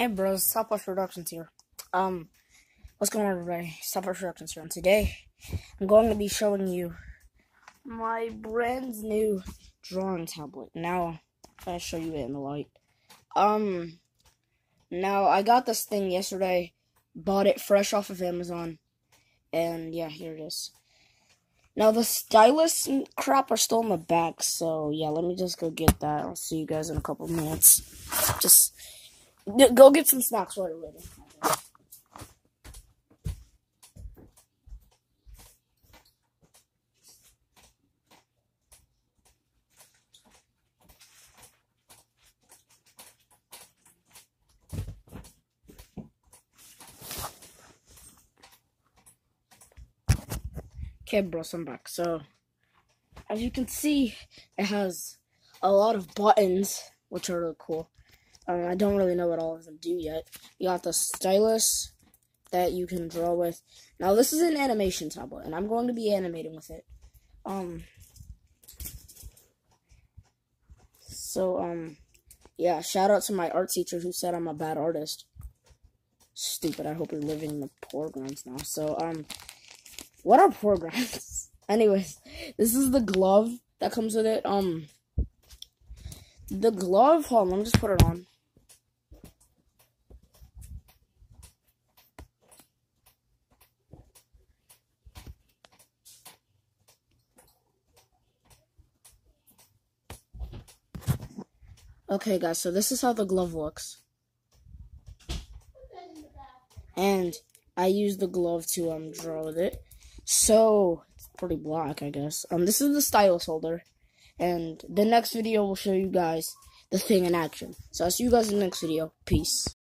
Hey bros, Southwest Productions here. Um, what's going on everybody? Southwest Productions here, and today I'm going to be showing you my brand new drawing tablet. Now, I'll show you it in the light. Um, now I got this thing yesterday, bought it fresh off of Amazon, and yeah, here it is. Now the stylus crap are still in the back, so yeah, let me just go get that. I'll see you guys in a couple minutes. Just Go get some snacks while you're waiting. Okay, bros, I'm back. So, as you can see, it has a lot of buttons, which are really cool. I don't really know what all of them do yet. You got the stylus that you can draw with. Now, this is an animation tablet, and I'm going to be animating with it. Um, so, um, yeah, shout out to my art teacher who said I'm a bad artist. Stupid, I hope you're living in the poor grounds now. So, um, what are poor grounds? Anyways, this is the glove that comes with it. Um, the glove, hold on, let me just put it on. Okay, guys, so this is how the glove looks. And I use the glove to um draw with it. So, it's pretty black, I guess. Um, this is the stylus holder. And the next video will show you guys the thing in action. So I'll see you guys in the next video. Peace.